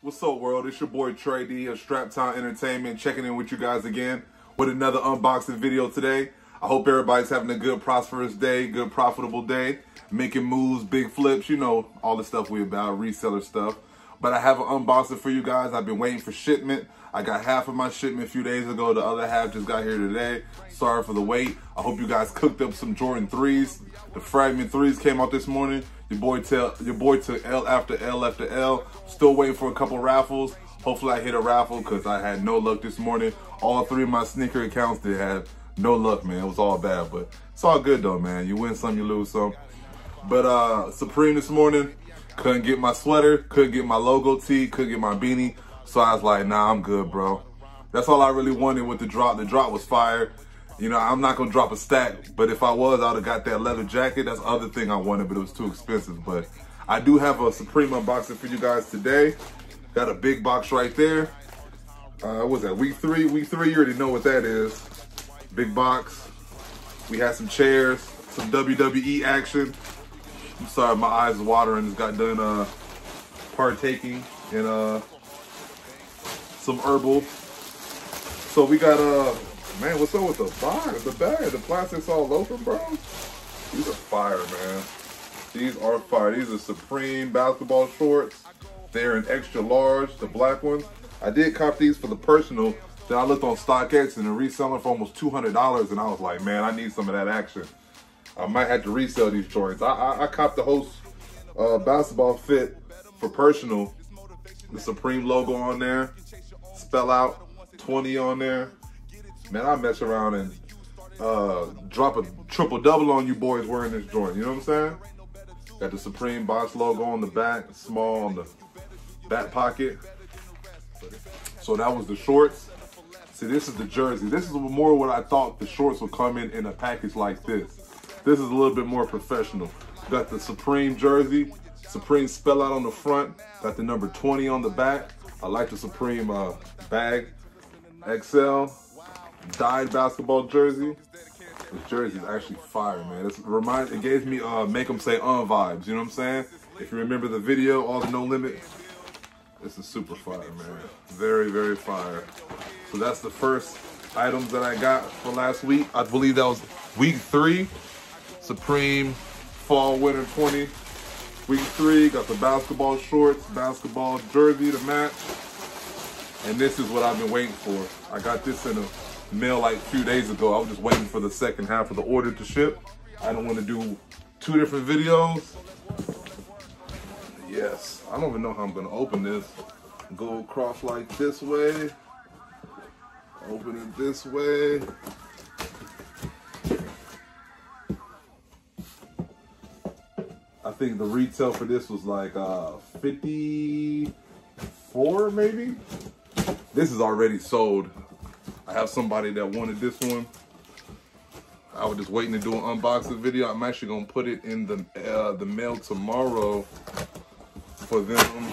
What's up, world? It's your boy Tray-D of Straptown Entertainment checking in with you guys again with another unboxing video today. I hope everybody's having a good, prosperous day, good, profitable day, making moves, big flips, you know, all the stuff we about, reseller stuff. But I have an unboxing for you guys. I've been waiting for shipment. I got half of my shipment a few days ago. The other half just got here today. Sorry for the wait. I hope you guys cooked up some Jordan 3s. The Fragment 3s came out this morning. Your boy tell your boy took L after L after L. Still waiting for a couple raffles. Hopefully I hit a raffle because I had no luck this morning. All three of my sneaker accounts did have no luck, man. It was all bad, but it's all good though, man. You win some, you lose some. But uh Supreme this morning, couldn't get my sweater, couldn't get my logo tee, couldn't get my beanie. So I was like, nah, I'm good, bro. That's all I really wanted with the drop. The drop was fire. You know, I'm not gonna drop a stack, but if I was, I would have got that leather jacket. That's the other thing I wanted, but it was too expensive. But I do have a Supreme unboxing for you guys today. Got a big box right there. Uh, what was that, week three? Week three, you already know what that is. Big box. We had some chairs, some WWE action. I'm sorry, my eyes watering. Just got done uh, partaking in uh, some herbal. So we got, uh, man, what's up with the box, the bag? The plastic's all open, bro. These are fire, man. These are fire. These are Supreme basketball shorts. They're in extra large, the black ones. I did cop these for the personal. Then I looked on StockX and they're reselling for almost $200. And I was like, man, I need some of that action. I might have to resell these shorts. I, I, I copped the host uh, basketball fit for personal. The Supreme logo on there. Spell out 20 on there. Man, I mess around and uh, drop a triple double on you boys wearing this joint. You know what I'm saying? Got the Supreme Box logo on the back, small on the back pocket. So that was the shorts. See, this is the jersey. This is more what I thought the shorts would come in in a package like this. This is a little bit more professional. Got the Supreme jersey, Supreme spell out on the front, got the number 20 on the back. I like the Supreme uh, bag, XL, dyed basketball jersey. This jersey is actually fire, man. It's remind it gave me uh make them say on vibes, you know what I'm saying? If you remember the video, all the no limit, this is super fire, man. Very, very fire. So that's the first items that I got for last week. I believe that was week three. Supreme Fall Winter 20. Week three, got the basketball shorts, basketball jersey to match. And this is what I've been waiting for. I got this in a mail like a few days ago. I was just waiting for the second half of the order to ship. I don't want to do two different videos. Yes, I don't even know how I'm gonna open this. Go across like this way. Open it this way. I think the retail for this was like uh 54 maybe. This is already sold. I have somebody that wanted this one. I was just waiting to do an unboxing video. I'm actually gonna put it in the uh, the mail tomorrow for them.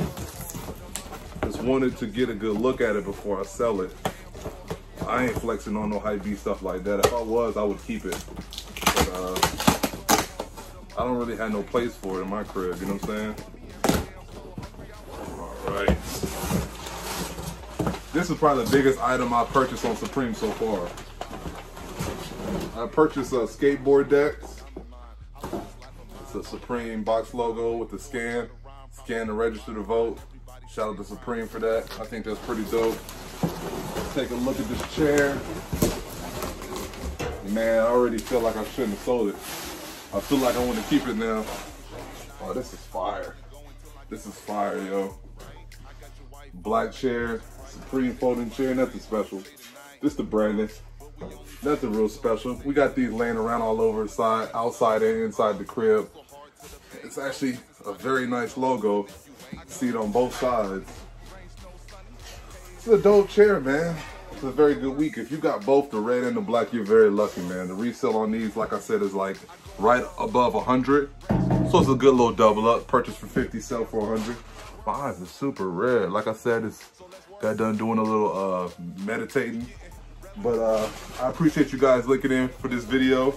Just wanted to get a good look at it before I sell it. I ain't flexing on no hypebeast stuff like that. If I was, I would keep it. But uh, I don't really have no place for it in my crib, you know what I'm saying? All right. This is probably the biggest item I purchased on Supreme so far. I purchased a skateboard decks. It's a Supreme box logo with the scan. Scan to register to vote. Shout out to Supreme for that. I think that's pretty dope. Take a look at this chair. Man, I already feel like I shouldn't have sold it. I feel like I want to keep it now. Oh, this is fire. This is fire, yo. Black chair, Supreme folding chair, nothing special. Just the branding. Nothing real special. We got these laying around all over the side, outside and inside the crib. It's actually a very nice logo. See it on both sides. It's a dope chair, man. It's a very good week. If you got both the red and the black, you're very lucky, man. The resale on these, like I said, is like right above 100. So a good little double up. Purchase for 50, sell for 100. My eyes are super red. Like I said, it's got done doing a little uh, meditating. But uh, I appreciate you guys looking in for this video.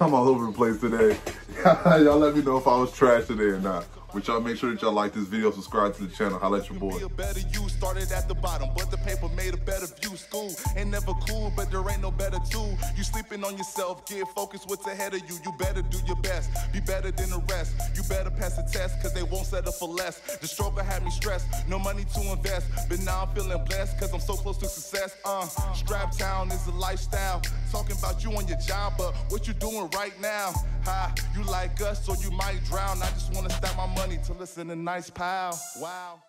I'm all over the place today. Y'all let me know if I was trash today or not. But y'all make sure that y'all like this video, subscribe to the channel. Holla at your boy. Better you started at the bottom, but the paper made a better view. School ain't never cool, but there ain't no better tool. You sleeping on yourself, get focused what's ahead of you. You better do your best, be better than the rest. You better pass the test, cause they won't settle for less. The struggle had me stressed, no money to invest. But now I'm feeling blessed, cause I'm so close to success. Uh, Straptown is a lifestyle. Talking about you on your job, but what you doing right now? Ha, you like us, so you might drown. I just wanna stack my money till it's in a nice pile. Wow.